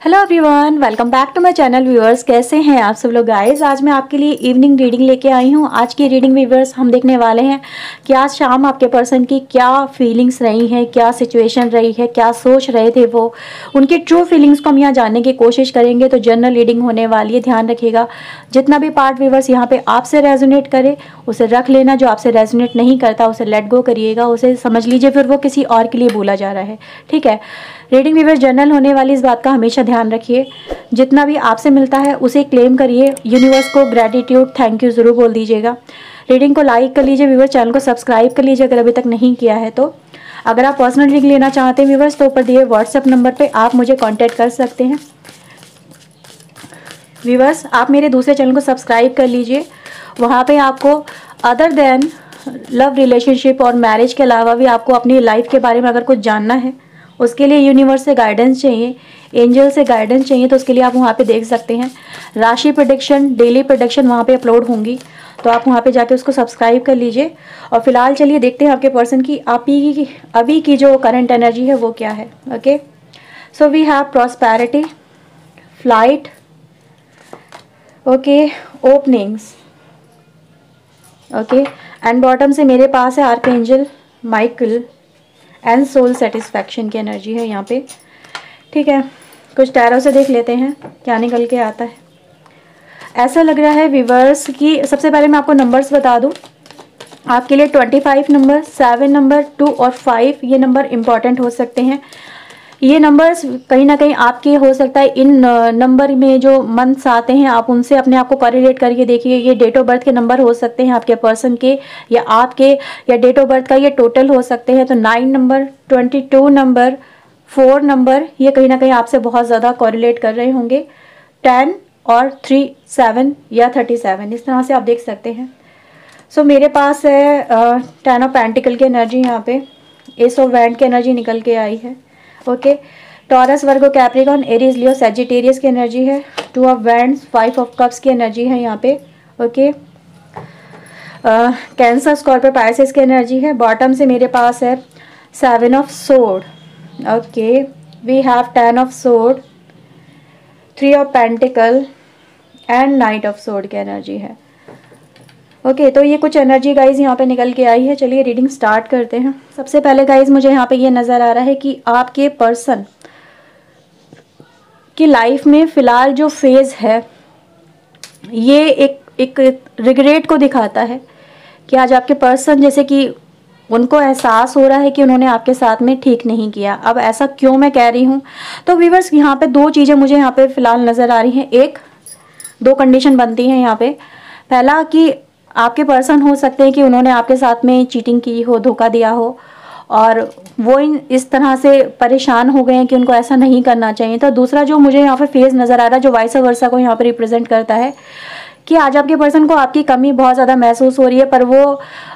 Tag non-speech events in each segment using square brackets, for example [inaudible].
Hello everyone welcome back to my channel viewers कैसे हैं आप सब लोग गाइस आज मैं आपके लिए इवनिंग रीडिंग लेके आई हूँ। आज की रीडिंग व्यूअर्स हम देखने वाले हैं कि आज शाम आपके पर्सन की क्या फीलिंग्स रही हैं, क्या सिचुएशन रही है, क्या सोच रहे थे वो। उनकी ट्रू फीलिंग्स को हम यहाँ जानने की कोशिश करेंगे तो जनरल रीडिंग होने वाली है। ध्यान रखिएगा, जितना भी पार्ट व्यूवर्स यहाँ पे आपसे रेजोनेट करे, उसे रख लेना। जो आपसे रेजोनेट नहीं करता, उसे लेट गो करिएगा। उसे समझ लीजिए, फिर वो किसी और के लिए बोला जा रहा है। ठीक है? रीडिंग व्यूवर जनरल होने वाली इस बात का हमेशा ध्यान रखिए। जितना भी आपसे मिलता है, उसे क्लेम करिए। यूनिवर्स को ग्रेटिट्यूड थैंक यू ज़रूर बोल दीजिएगा। रीडिंग को लाइक कर लीजिए व्यूवर चैनल को सब्सक्राइब कर लीजिए अगर अभी तक नहीं किया है तो। अगर आप पर्सनल रीडिंग लेना चाहते हैं व्यूवर्स तो ऊपर दिए व्हाट्सएप नंबर पर आप मुझे कॉन्टैक्ट कर सकते हैं। व्यूवर्स आप मेरे दूसरे चैनल को सब्सक्राइब कर लीजिए। वहाँ पे आपको अदर देन लव रिलेशनशिप और मैरिज के अलावा भी आपको अपनी लाइफ के बारे में अगर कुछ जानना है उसके लिए यूनिवर्स से गाइडेंस चाहिए एंजल से गाइडेंस चाहिए तो उसके लिए आप वहाँ पे देख सकते हैं। राशि प्रोडिक्शन डेली प्रोडिक्शन वहाँ पे अपलोड होंगी। तो आप वहाँ पे जाके उसको सब्सक्राइब कर लीजिए। और फ़िलहाल चलिए देखते हैं आपके पर्सन की, आप ही की, अभी की जो करंट एनर्जी है वो क्या है okay so we have prosperity flight okay openings okay and bottom से मेरे पास है archangel Michael and soul satisfaction की एनर्जी है यहाँ पे। ठीक है, कुछ टैरों से देख लेते हैं, क्या निकल के आता है। ऐसा लग रहा है विवर्स की, सबसे पहले मैं आपको नंबर्स बता दूँ। आपके लिए twenty five number seven number two और फाइव ये नंबर इंपॉर्टेंट हो सकते हैं। ये नंबर्स कहीं ना कहीं आपके हो सकता है। इन नंबर में जो मंथ्स आते हैं आप उनसे अपने आप को कॉरिलेट करके देखिए ये डेट ऑफ़ बर्थ के नंबर हो सकते हैं आपके पर्सन के या आपके या डेट ऑफ़ बर्थ का ये टोटल हो सकते हैं। तो nine number twenty two number four number ये कहीं ना कहीं आपसे बहुत ज़्यादा कॉरिलेट कर रहे होंगे। टेन और थ्री सेवन या थर्टी सेवन इस तरह से आप देख सकते हैं। सो so, मेरे पास है टेन ऑफ़ पेंटिकल की एनर्जी यहाँ पे। एस ऑफ़ वैंड की एनर्जी निकल के आई है। Okay Taurus Virgo Capricorn Aries Leo Sagittarius की एनर्जी है. Two of wand five of cups की एनर्जी है यहाँ पे. ओके कैंसर स्कॉर्पियो पाइसिस की एनर्जी है. बॉटम से मेरे पास है seven of sword okay we have ten of sword three of pentacle and knight of sword की एनर्जी है. ओके okay, तो ये कुछ एनर्जी गाइज़ यहाँ पे निकल के आई है। चलिए रीडिंग स्टार्ट करते हैं। सबसे पहले गाइज़ मुझे यहाँ पे ये नज़र आ रहा है कि आपके पर्सन की लाइफ में फ़िलहाल जो फ़ेज़ है ये एक एक रिग्रेट को दिखाता है कि आज आपके पर्सन जैसे कि उनको एहसास हो रहा है कि उन्होंने आपके साथ में ठीक नहीं किया। अब ऐसा क्यों मैं कह रही हूँ? तो वीवर्स यहाँ पे दो चीज़ें मुझे यहाँ पे फ़िलहाल नज़र आ रही हैं। एक दो कंडीशन बनती हैं यहाँ पे। पहला कि आपके पर्सन हो सकते हैं कि उन्होंने आपके साथ में चीटिंग की हो धोखा दिया हो और वो इन इस तरह से परेशान हो गए हैं कि उनको ऐसा नहीं करना चाहिए। तो दूसरा जो मुझे यहाँ पे फ़ेज़ नज़र आ रहा है जो वाइस वर्षा को यहाँ पे रिप्रेजेंट करता है कि आज आपके पर्सन को आपकी कमी बहुत ज़्यादा महसूस हो रही है पर वो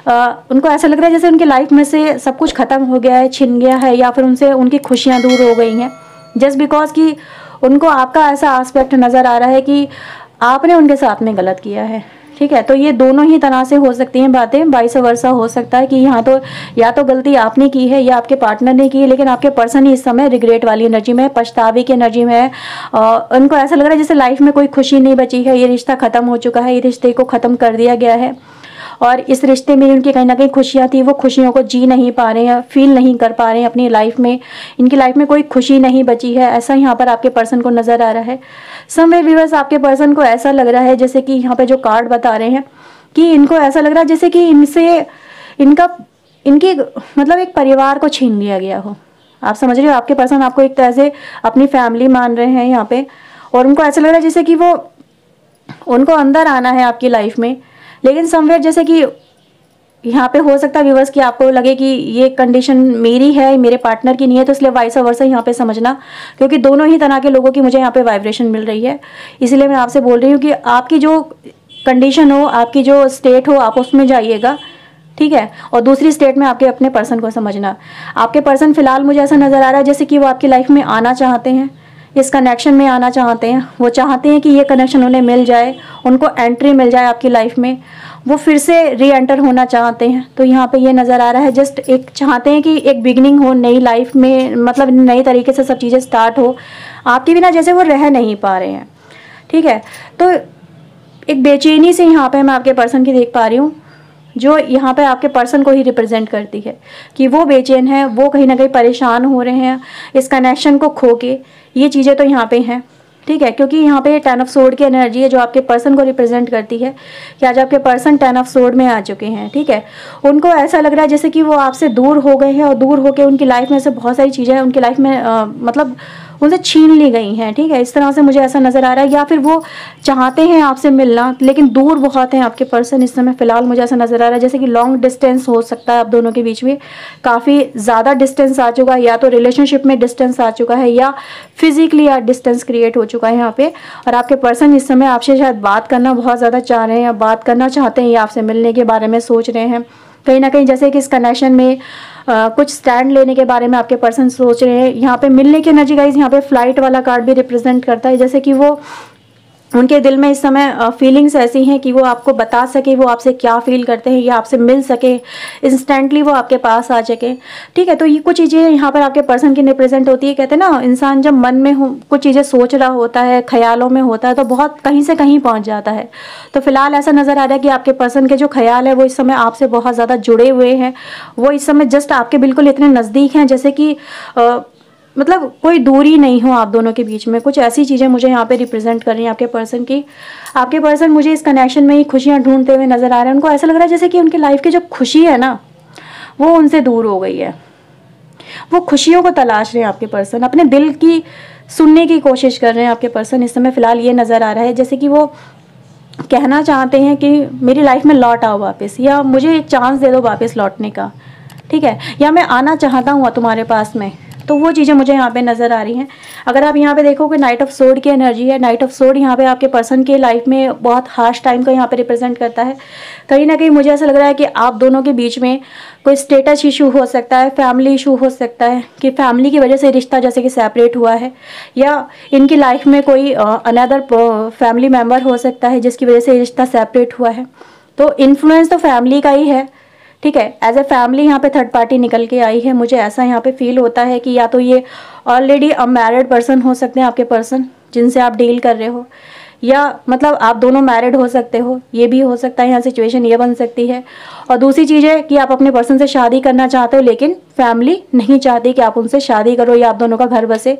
आ, उनको ऐसा लग रहा है जैसे उनकी लाइफ में से सब कुछ ख़त्म हो गया है छिन गया है या फिर उनसे उनकी खुशियाँ दूर हो गई हैं। जस्ट बिकॉज़ कि उनको आपका ऐसा आस्पेक्ट नज़र आ रहा है कि आपने उनके साथ में गलत किया है। ठीक है? तो ये दोनों ही तरह से हो सकती हैं बातें बाईस वर्षा हो सकता है कि यहाँ तो या तो गलती आपने की है या आपके पार्टनर ने की है, लेकिन आपके पर्सन ही इस समय रिग्रेट वाली एनर्जी में पछतावे की एनर्जी में उनको ऐसा लग रहा है जैसे लाइफ में कोई खुशी नहीं बची है, ये रिश्ता ख़त्म हो चुका है, ये रिश्ते को ख़त्म कर दिया गया है। और इस रिश्ते में उनकी कहीं ना कहीं खुशियाँ थी, वो खुशियों को जी नहीं पा रहे हैं फील नहीं कर पा रहे हैं अपनी लाइफ में। इनकी लाइफ में कोई खुशी नहीं बची है, ऐसा यहाँ पर आपके पर्सन को नज़र आ रहा है। समय व्यूवर्स आपके पर्सन को ऐसा लग रहा है जैसे कि यहाँ पर जो कार्ड बता रहे हैं, कि इनको ऐसा लग रहा है जैसे कि इनसे, इनका, इनकी मतलब एक परिवार को छीन लिया गया हो। आप समझ रहे हो, आपके पर्सन आपको एक तरह से अपनी फैमिली मान रहे हैं यहाँ पे, और उनको ऐसा लग रहा है जैसे कि वो, उनको अंदर आना है आपकी लाइफ में। लेकिन समवेयर जैसे कि यहाँ पे हो सकता है व्यूवर्स कि आपको लगे कि ये कंडीशन मेरी है, मेरे पार्टनर की नहीं है तो इसलिए वाइस ऑफ़ वर्सा यहाँ पे समझना। क्योंकि दोनों ही तरह के लोगों की मुझे यहाँ पे वाइब्रेशन मिल रही है। इसलिए मैं आपसे बोल रही हूँ कि आपकी जो कंडीशन हो, आपकी जो स्टेट हो, आप उसमें जाइएगा, ठीक है? और दूसरी स्टेट में आपके अपने पर्सन को समझना। आपके पर्सन फ़िलहाल मुझे ऐसा नज़र आ रहा है जैसे कि वो आपकी लाइफ में आना चाहते हैं। इस कनेक्शन में आना चाहते हैं। वो चाहते हैं कि ये कनेक्शन उन्हें मिल जाए, उनको एंट्री मिल जाए आपकी लाइफ में। वो फिर से री एंटर होना चाहते हैं। तो यहाँ पे ये नज़र आ रहा है जस्ट एक चाहते हैं कि एक बिगनिंग हो, नई लाइफ में मतलब नई तरीके से सब चीज़ें स्टार्ट हो। आपके बिना जैसे वो रह नहीं पा रहे हैं। ठीक है? तो एक बेचैनी से यहाँ पे मैं आपके पर्सन की देख पा रही हूँ। जो यहाँ पे आपके पर्सन को ही रिप्रेजेंट करती है कि वो बेचैन है वो कहीं ना कहीं परेशान हो रहे हैं इस कनेक्शन को खो के। ये चीज़ें तो यहाँ पे हैं ठीक है? क्योंकि यहाँ पे टेन ऑफ़ सोड की एनर्जी है जो आपके पर्सन को रिप्रेजेंट करती है कि आज आपके पर्सन टेन ऑफ़ सोड में आ चुके हैं ठीक है? उनको ऐसा लग रहा है जैसे कि वो आपसे दूर हो गए हैं और दूर होकर उनकी लाइफ में से बहुत सारी चीज़ें उनकी लाइफ में आ, मतलब उनसे छीन ली गई हैं, ठीक है? इस तरह से मुझे ऐसा नज़र आ रहा है, या फिर वो चाहते हैं आपसे मिलना, लेकिन दूर बहुत हैं आपके पर्सन। इस समय फ़िलहाल मुझे ऐसा नज़र आ रहा है, जैसे कि लॉन्ग डिस्टेंस हो सकता है आप दोनों के बीच में। काफ़ी ज़्यादा डिस्टेंस आ चुका है, या तो रिलेशनशिप में डिस्टेंस आ चुका है, या फिजिकली या डिस्टेंस क्रिएट हो चुका है यहाँ पे। और आपके पर्सन इस समय आपसे शायद बात करना बहुत ज़्यादा चाह रहे हैं, या बात करना चाहते हैं, या आपसे मिलने के बारे में सोच रहे हैं। कहीं ना कहीं जैसे कि इस कनेक्शन में आ, कुछ स्टैंड लेने के बारे में आपके पर्सन सोच रहे हैं। यहाँ पे मिलने की एनर्जी गाइज़ यहाँ पे फ़्लाइट वाला कार्ड भी रिप्रेजेंट करता है। जैसे कि वो उनके दिल में इस समय फीलिंग्स ऐसी हैं कि वो आपको बता सके, वो आपसे क्या फील करते हैं या आपसे मिल सके इंस्टेंटली वो आपके पास आ सके। ठीक है तो ये कुछ चीज़ें यहाँ पर आपके पर्सन की रिप्रेजेंट होती है। कहते हैं ना, इंसान जब मन में हो, कुछ चीज़ें सोच रहा होता है, ख्यालों में होता है तो बहुत कहीं से कहीं पहुँच जाता है। तो फ़िलहाल ऐसा नज़र आ रहा है कि आपके पर्सन के जो ख्याल है, वो इस समय आपसे बहुत ज़्यादा जुड़े हुए हैं। वो इस समय जस्ट आपके बिल्कुल इतने नज़दीक हैं, जैसे कि मतलब कोई दूरी नहीं हो आप दोनों के बीच में। कुछ ऐसी चीज़ें मुझे यहाँ पे रिप्रेजेंट कर रही हैं आपके पर्सन की। आपके पर्सन मुझे इस कनेक्शन में ही खुशियाँ ढूंढते हुए नज़र आ रहे हैं। उनको ऐसा लग रहा है जैसे कि उनकी लाइफ की जो खुशी है ना, वो उनसे दूर हो गई है। वो खुशियों को तलाश रहे हैं आपके पर्सन अपने दिल की सुनने की कोशिश कर रहे हैं आपके पर्सन इस समय फ़िलहाल ये नज़र आ रहा है, जैसे कि वो कहना चाहते हैं कि मेरी लाइफ में लौट आओ वापस, या मुझे एक चांस दे दो वापस लौटने का। ठीक है? या मैं आना चाहता हूँ तुम्हारे पास में। तो वो चीज़ें मुझे यहाँ पे नज़र आ रही हैं। अगर आप यहाँ पे देखो कि नाइट ऑफ़ सोड की एनर्जी है नाइट ऑफ़ सोड यहाँ पे आपके पर्सन के लाइफ में बहुत हार्श टाइम को यहाँ पे रिप्रेजेंट करता है। कहीं ना कहीं मुझे ऐसा लग रहा है कि आप दोनों के बीच में कोई स्टेटस इशू हो सकता है फैमिली इशू हो सकता है, कि फैमिली की वजह से रिश्ता जैसे कि सेपरेट हुआ है, या इनकी लाइफ में कोई अनदर फैमिली मेंबर हो सकता है जिसकी वजह से रिश्ता सेपरेट हुआ है। तो इन्फ्लुएंस तो फैमिली का ही है ठीक है एज ए फैमिली यहाँ पे थर्ड पार्टी निकल के आई है, मुझे ऐसा यहाँ पे फील होता है कि या तो ये ऑलरेडी अनमैरिड पर्सन हो सकते हैं आपके पर्सन जिनसे आप डील कर रहे हो, या मतलब आप दोनों मैरिड हो सकते हो, ये भी हो सकता है, यहाँ सिचुएशन ये बन सकती है। और दूसरी चीज़ है कि आप अपने पर्सन से शादी करना चाहते हो, लेकिन फैमिली नहीं चाहती कि आप उनसे शादी करो या आप दोनों का घर बसे।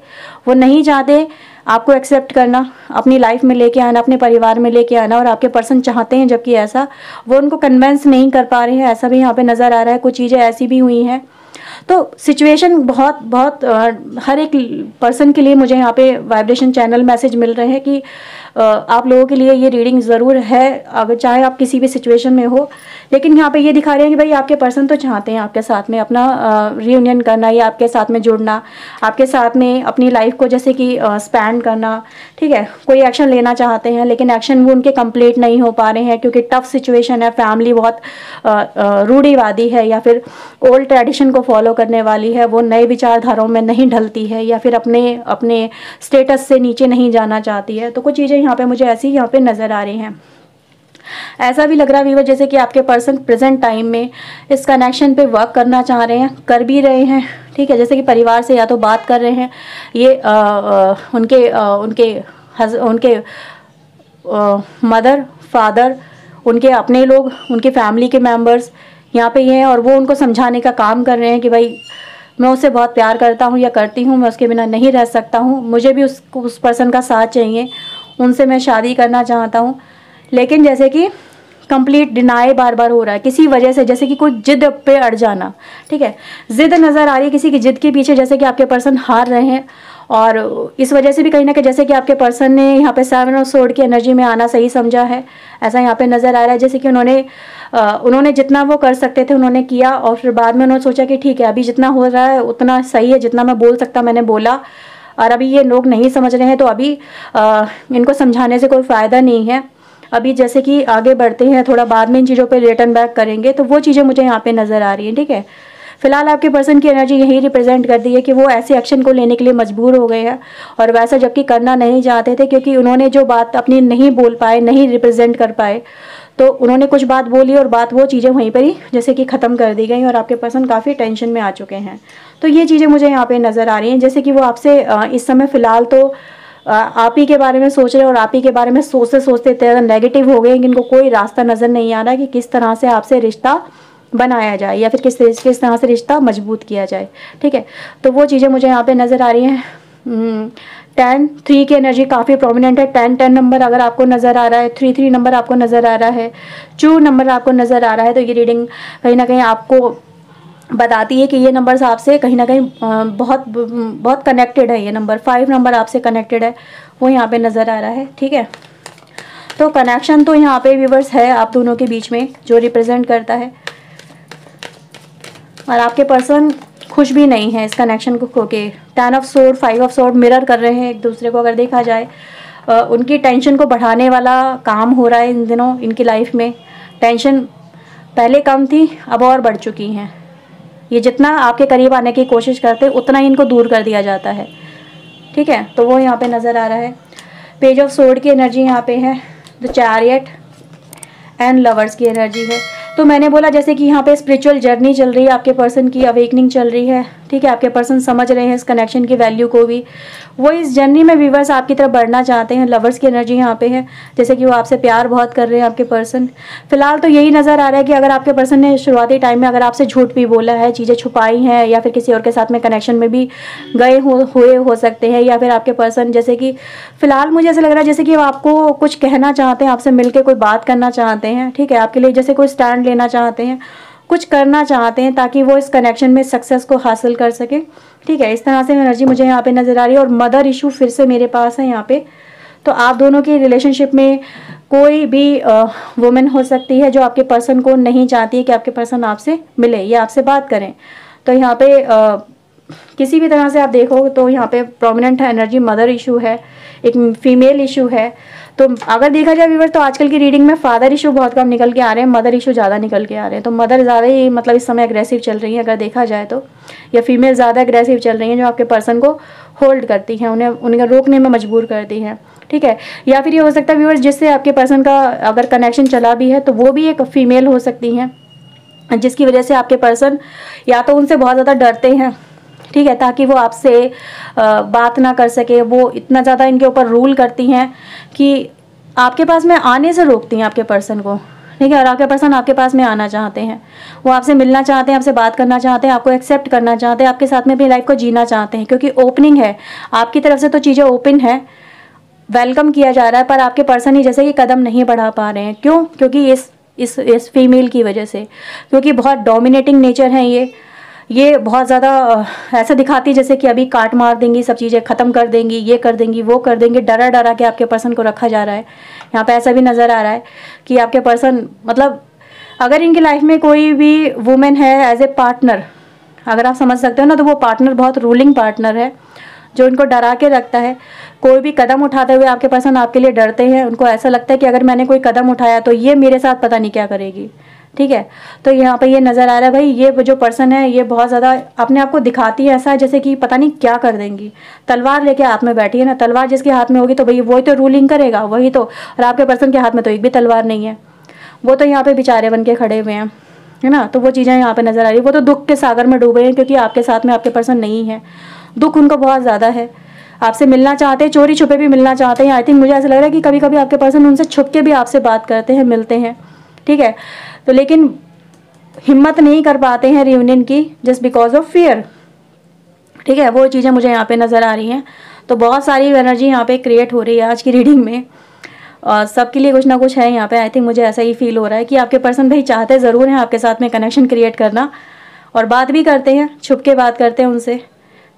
वो नहीं चाहते आपको एक्सेप्ट करना, अपनी लाइफ में लेके आना, अपने परिवार में लेके आना और आपके पर्सन चाहते हैं जबकि ऐसा, वो उनको कन्वेंस नहीं कर पा रहे हैं, ऐसा भी यहाँ पे नज़र आ रहा है, कुछ चीज़ें ऐसी भी हुई हैं। तो सिचुएशन बहुत बहुत हर एक पर्सन के लिए मुझे यहाँ पे वाइब्रेशन चैनल मैसेज मिल रहे हैं कि आप लोगों के लिए ये रीडिंग ज़रूर है अगर चाहे आप किसी भी सिचुएशन में हो। लेकिन यहाँ पे ये दिखा रहे हैं कि भाई आपके पर्सन तो चाहते हैं आपके साथ में अपना रीयूनियन करना या आपके साथ में जुड़ना, आपके साथ में अपनी लाइफ को जैसे कि स्पेंड करना, ठीक है? कोई एक्शन लेना चाहते हैं, लेकिन एक्शन वो उनके कंप्लीट नहीं हो पा रहे हैं क्योंकि टफ सिचुएशन है फैमिली बहुत रूढ़ीवादी है या फिर ओल्ड ट्रेडिशन को फॉलो करने वाली है वो नए विचारधाराओं में नहीं ढलती है या फिर अपने अपने स्टेटस से नीचे नहीं जाना चाहती है। तो कुछ चीज़ें यहाँ पे मुझे ऐसी यहाँ पे नज़र आ रही हैं। ऐसा भी लग रहा है जैसे कि आपके पर्सन प्रेजेंट टाइम में इस कनेक्शन पे वर्क करना चाह रहे हैं कर भी रहे हैं। ठीक है जैसे कि परिवार से या तो बात कर रहे हैं ये आ, आ, उनके आ, उनके हज उनके आ, मदर फादर उनके अपने लोग उनके फैमिली के मेंबर्स यहाँ पे ये हैं और वो उनको समझाने का काम कर रहे हैं कि भाई, मैं उससे बहुत प्यार करता हूँ या करती हूँ, मैं उसके बिना नहीं रह सकता हूँ। मुझे भी उस उस पर्सन का साथ चाहिए। उनसे मैं शादी करना चाहता हूँ। लेकिन जैसे कि कंप्लीट डिनाई बार बार हो रहा है। किसी वजह से, जैसे कि कोई जिद पे अड़ जाना, ठीक है? जिद नज़र आ रही है किसी की जिद के पीछे, जैसे कि आपके पर्सन हार रहे हैं। और इस वजह से भी कहीं ना कहीं जैसे कि आपके पर्सन ने यहाँ पे सेवन और सोड की एनर्जी में आना सही समझा है। ऐसा यहाँ पे नज़र आ रहा है जैसे कि उन्होंने उन्होंने जितना वो कर सकते थे उन्होंने किया और फिर बाद में उन्होंने सोचा कि ठीक है अभी जितना हो रहा है उतना सही है जितना मैं बोल सकता मैंने बोला। और अभी ये लोग नहीं समझ रहे हैं तो अभी आ, इनको समझाने से कोई फ़ायदा नहीं है। अभी जैसे कि आगे बढ़ते हैं थोड़ा बाद में इन चीज़ों पर रिटर्न बैक करेंगे तो वो चीज़ें मुझे यहाँ पे नज़र आ रही हैं ठीक है? फ़िलहाल आपके पर्सन की एनर्जी यही रिप्रेजेंट करती है कि वो ऐसे एक्शन को लेने के लिए मजबूर हो गए हैं। और वैसा जबकि करना नहीं चाहते थे क्योंकि उन्होंने जो बात अपनी नहीं बोल पाए, नहीं रिप्रेजेंट कर पाए तो उन्होंने कुछ बात बोली और बात वो चीज़ें वहीं पर ही जैसे कि ख़त्म कर दी गई और आपके पर्सन काफ़ी टेंशन में आ चुके हैं। तो ये चीज़ें मुझे यहाँ पे नज़र आ रही हैं, जैसे कि वो आपसे इस समय फ़िलहाल तो आप ही के बारे में सोच रहे हैं और आप ही के बारे में सोचते सोचते इतने नेगेटिव हो गए हैं कि इनको कोई रास्ता नज़र नहीं आ रहा कि किस तरह से आपसे रिश्ता बनाया जाए या फिर किस किस तरह से रिश्ता मज़बूत किया जाए ठीक है? तो वो चीज़ें मुझे यहाँ पे नज़र आ रही हैं। टेन हम्म, थ्री की एनर्जी काफ़ी प्रोमिनेंट है। टेन टेन नंबर अगर आपको नज़र आ रहा है थ्री थ्री नंबर आपको नज़र आ रहा है टू नंबर आपको नज़र आ रहा है तो ये रीडिंग कहीं ना कहीं आपको बताती है कि ये नंबर्स आपसे कहीं ना कहीं बहुत बहुत कनेक्टेड है ये नंबर फाइव नंबर आपसे कनेक्टेड है वो यहाँ पे नज़र आ रहा है ठीक है? तो कनेक्शन तो यहाँ पे व्यूवर्स है आप दोनों के बीच में जो रिप्रेजेंट करता है। और आपके पर्सन खुश भी नहीं है इस कनेक्शन को खो के ten of sword five of sword mirror कर रहे हैं एक दूसरे को अगर देखा जाए। उनकी टेंशन को बढ़ाने वाला काम हो रहा है इन दिनों, इनकी लाइफ में। टेंशन पहले कम थी, अब और बढ़ चुकी हैं। ये जितना आपके करीब आने की कोशिश करते, उतना ही इनको दूर कर दिया जाता है। ठीक है? तो वो यहाँ पे नज़र आ रहा है। पेज ऑफ़ सोड की एनर्जी यहाँ पे है। द चैरियट एंड लवर्स की एनर्जी है। तो मैंने बोला, जैसे कि यहाँ पे स्पिरिचुअल जर्नी चल रही है, आपके पर्सन की अवेकनिंग चल रही है। ठीक है, आपके पर्सन समझ रहे हैं इस कनेक्शन की वैल्यू को भी। वो इस जर्नी में व्यूवर्स आपकी तरफ़ बढ़ना चाहते हैं लवर्स की एनर्जी यहाँ पे है, जैसे कि वो आपसे प्यार बहुत कर रहे हैं आपके पर्सन फ़िलहाल तो यही नज़र आ रहा है कि अगर आपके पर्सन ने शुरुआती टाइम में अगर आपसे झूठ भी बोला है, चीज़ें छुपाई हैं, या फिर किसी और के साथ में कनेक्शन में भी गए हो, हुए हो सकते हैं, या फिर आपके पर्सन जैसे कि फ़िलहाल मुझे ऐसा लग रहा है जैसे कि आपको कुछ कहना चाहते हैं, आपसे मिल कोई बात करना चाहते हैं, ठीक है, आपके लिए जैसे कोई स्टैंड लेना चाहते हैं कुछ करना चाहते हैं ताकि वो इस कनेक्शन में सक्सेस को हासिल कर सके। ठीक है इस तरह से एनर्जी मुझे यहाँ पे नज़र आ रही है और मदर इशू फिर से मेरे पास है यहाँ पे। तो आप दोनों की रिलेशनशिप में कोई भी वुमेन हो सकती है जो आपके पर्सन को नहीं चाहती है कि आपके पर्सन आपसे मिले या आपसे बात करें। तो यहाँ पे आ, किसी भी तरह से आप देखो तो यहाँ पे प्रोमिनेंट है एनर्जी मदर इशू है, एक फीमेल इशू है। तो अगर देखा जाए व्यूवर तो आजकल की रीडिंग में फादर इशू बहुत कम निकल के आ रहे हैं मदर इशू ज़्यादा निकल के आ रहे हैं। तो मदर ज़्यादा ही मतलब इस समय अग्रेसिव चल रही है, अगर देखा जाए तो। या फीमेल ज़्यादा अग्रेसिव चल रही हैं, जो आपके पर्सन को होल्ड करती हैं, उन्हें उन्हें रोकने में मजबूर करती हैं। ठीक है? या फिर ये हो सकता है व्यूवर्स जिससे आपके पर्सन का अगर कनेक्शन चला भी है तो वो भी एक फीमेल हो सकती हैं, जिसकी वजह से आपके पर्सन या तो उनसे बहुत ज़्यादा डरते हैं। ठीक है, ताकि वो आपसे बात ना कर सके। वो इतना ज़्यादा इनके ऊपर रूल करती हैं कि आपके पास में आने से रोकती हैं आपके पर्सन को। ठीक है, और आपके पर्सन आपके पास में आना चाहते हैं। वो आपसे मिलना चाहते हैं, आपसे बात करना चाहते हैं, आपको एक्सेप्ट करना चाहते हैं, आपके साथ में अपनी लाइफ को जीना चाहते हैं, क्योंकि ओपनिंग है। आपकी तरफ़ से तो चीज़ें ओपन है वेलकम किया जा रहा है, पर आपके पर्सन ही जैसे कि कदम नहीं बढ़ा पा रहे हैं। क्यों? क्योंकि इस इस इस फीमेल की वजह से। क्योंकि बहुत डोमिनेटिंग नेचर है ये। ये बहुत ज़्यादा ऐसा दिखाती है जैसे कि अभी काट मार देंगी, सब चीज़ें ख़त्म कर देंगी, ये कर देंगी, वो कर देंगे, डरा डरा के आपके पर्सन को रखा जा रहा है। यहाँ पे ऐसा भी नज़र आ रहा है कि आपके पर्सन मतलब अगर इनकी लाइफ में कोई भी वुमेन है एज ए पार्टनर, अगर आप समझ सकते हो ना तो वो पार्टनर बहुत रूलिंग पार्टनर है, जो इनको डरा के रखता है। कोई भी कदम उठाते हुए आपके पर्सन आपके लिए डरते हैं, उनको ऐसा लगता है कि अगर मैंने कोई कदम उठाया तो ये मेरे साथ पता नहीं क्या करेगी। ठीक है? तो यहाँ पे ये नज़र आ रहा है, भाई, ये जो पर्सन है, ये बहुत ज़्यादा अपने आप को दिखाती है ऐसा, जैसे कि पता नहीं क्या कर देंगी। तलवार लेके हाथ में बैठी है ना, तलवार जिसके हाथ में होगी तो भाई वही तो रूलिंग करेगा, वही तो। और आपके पर्सन के हाथ में तो एक भी तलवार नहीं है। वो तो यहाँ पे बेचारे बन के खड़े हुए हैं, है ना? तो वो चीज़ें यहाँ पे नज़र आ रही है। वो तो दुख के सागर में डूबे हैं, क्योंकि आपके साथ में आपके पर्सन नहीं है। दुख उनको बहुत ज़्यादा है। आपसे मिलना चाहते हैं, चोरी छुपे भी मिलना चाहते हैं। आई थिंक मुझे ऐसा लग रहा है कि कभी कभी आपके पर्सन उनसे छुप के भी आपसे बात करते हैं, मिलते हैं। ठीक है? तो लेकिन हिम्मत नहीं कर पाते हैं रियूनियन की जस्ट बिकॉज़ ऑफ़ फियर ठीक है, वो चीज़ें मुझे यहाँ पे नज़र आ रही हैं। तो बहुत सारी एनर्जी यहाँ पे क्रिएट हो रही है आज की रीडिंग में। और सबके लिए कुछ ना कुछ है यहाँ पे। आई थिंक मुझे ऐसा ही फील हो रहा है कि आपके पर्सन भाई चाहते ज़रूर हैं आपके साथ में कनेक्शन क्रिएट करना। और बात भी करते हैं, छुप के बात करते हैं उनसे।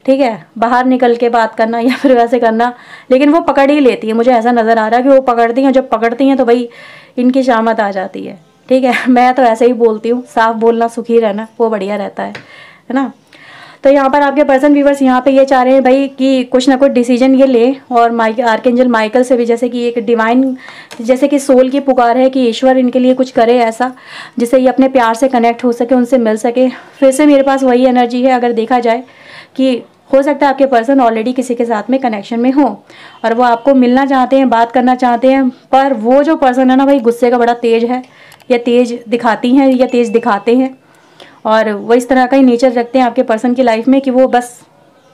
ठीक है, बाहर निकल के बात करना या फिर वैसे करना। लेकिन वो पकड़ ही लेती है। मुझे ऐसा नज़र आ रहा है कि वो पकड़ती हैं। जब पकड़ती हैं तो भाई इनकी शामत आ जाती है। ठीक है, [laughs] मैं तो ऐसे ही बोलती हूँ, साफ़ बोलना सुखी रहना, वो बढ़िया रहता है है ना? तो यहाँ पर आपके पर्सन व्यूवर्स यहाँ पे ये चाह रहे हैं भाई कि कुछ ना कुछ डिसीज़न ये ले, और माइक आर्केंजल माइकल से भी, जैसे कि एक डिवाइन जैसे कि सोल की पुकार है कि ईश्वर इनके लिए कुछ करे ऐसा, जिससे ये अपने प्यार से कनेक्ट हो सके, उनसे मिल सके। फिर से मेरे पास वही एनर्जी है, अगर देखा जाए कि हो सकता है आपके पर्सन ऑलरेडी किसी के साथ में कनेक्शन में हो, और वो आपको मिलना चाहते हैं, बात करना चाहते हैं, पर वो जो पर्सन है ना भाई, गुस्से का बड़ा तेज है। या तेज दिखाती हैं या तेज दिखाते हैं। और वो इस तरह का ही नेचर रखते हैं आपके पर्सन की लाइफ में कि वो बस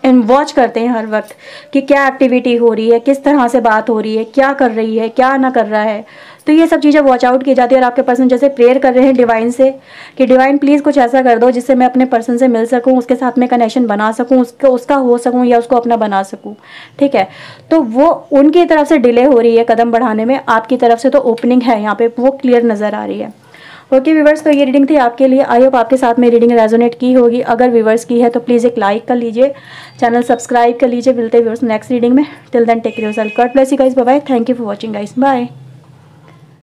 वॉच करते हैं हर वक्त कि क्या एक्टिविटी हो रही है, किस तरह से बात हो रही है, क्या कर रही है, क्या ना कर रहा है। तो ये सब चीज़ें वॉच आउट की जाती है और आपके पर्सन जैसे प्रेयर कर रहे हैं डिवाइन से कि डिवाइन प्लीज़ कुछ ऐसा कर दो जिससे मैं अपने पर्सन से मिल सकूँ, उसके साथ में कनेक्शन बना सकूँ, उसका उसका हो सकूँ या उसको अपना बना सकूँ। ठीक है? तो वो उनकी तरफ़ से डिले हो रही है कदम बढ़ाने में, आपकी तरफ़ से तो ओपनिंग है यहाँ पर वो क्लियर नज़र आ रही है। ओके व्यूवर्स तो ये रीडिंग थी आपके लिए। आई होप आपके साथ में रीडिंग रेजोनेट की होगी। अगर व्यूवर्स की है तो प्लीज़ एक लाइक कर लीजिए। चैनल सब्सक्राइब कर लीजिए। मिलते व्यूवर्स नेक्स्ट रीडिंग में। Till then take result God bless you guys bye thank you for watching guys bye